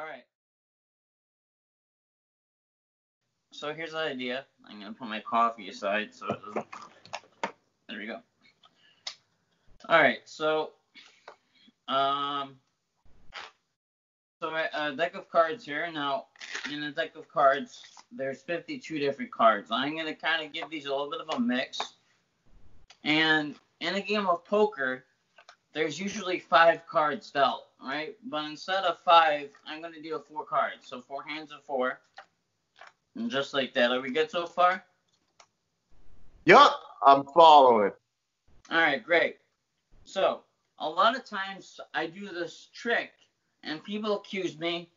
All right. So here's the idea. I'm gonna put my coffee aside so it doesn't. There we go. All right. So, um, so a deck of cards here. Now, in a deck of cards, there's 52 different cards. I'm gonna kind of give these a little bit of a mix. And in a game of poker, there's usually five cards dealt, right? But instead of five, I'm gonna deal four cards. So four hands of four. And just like that. Are we good so far? Yup, I'm following. All right, great. So a lot of times I do this trick, and people accuse me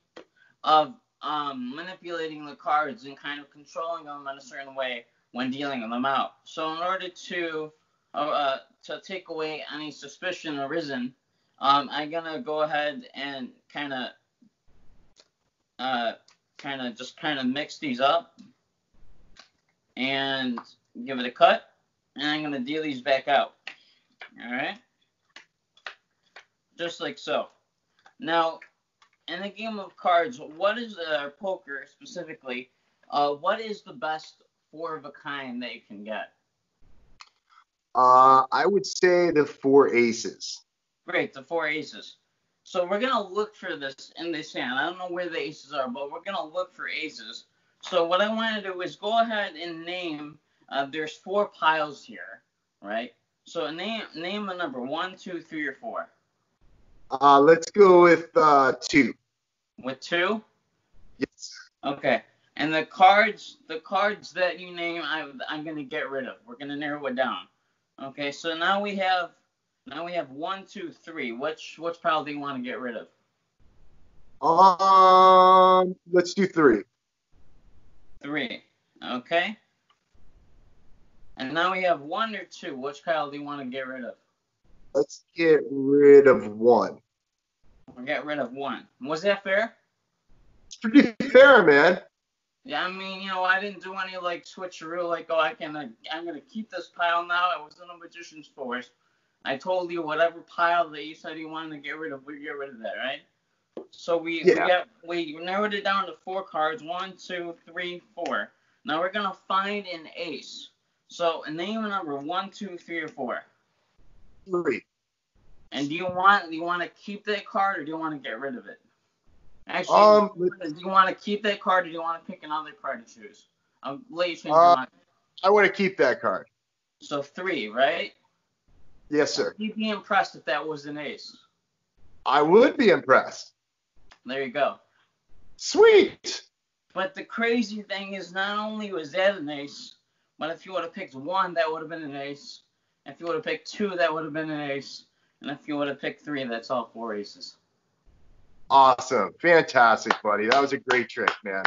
of um, manipulating the cards and kind of controlling them in a certain way when dealing them out. So in order to uh, to take away any suspicion arisen, um, I'm gonna go ahead and kind of uh, kind of just kind of mix these up and give it a cut, and I'm gonna deal these back out. All right, just like so. Now, in a game of cards, what is uh, poker specifically? Uh, what is the best four of a kind that you can get? Uh, I would say the four aces. Great, the four aces. So we're gonna look for this in this hand. I don't know where the aces are, but we're gonna look for aces. So what I want to do is go ahead and name. Uh, there's four piles here, right? So name name a number one, two, three, or four. Uh, let's go with uh, two. With two? Yes. Okay. And the cards, the cards that you name, I'm, I'm gonna get rid of. We're gonna narrow it down. Okay. So now we have, now we have one, two, three. Which which pile do you want to get rid of? Um, let's do three. Three. Okay. And now we have one or two. Which pile do you want to get rid of? Let's get rid of one. We'll get rid of one. Was that fair? It's pretty fair, man. Yeah, I mean, you know, I didn't do any like switcheroo, like, oh, I can, uh, I'm gonna keep this pile now. I was in a magician's force. I told you whatever pile that you said you wanted to get rid of, we get rid of that, right? So we Yeah. we, got, we narrowed it down to four cards. One, two, three, four. Now we're gonna find an ace. So name a number one, two, three, or four. Three. And do you want do you want to keep that card or do you want to get rid of it? Actually, Um, do you want to keep that card or do you want to pick another card to choose? I'll let you change Uh. I want to keep that card. So three, right? Yes, sir. You'd be impressed if that was an ace. I would be impressed. There you go. Sweet. But the crazy thing is, not only was that an ace, but if you would have picked one, that would have been an ace. If you would have picked two, that would have been an ace. And if you would have picked three, that's all four aces. Awesome. Fantastic, buddy. That was a great trick, man.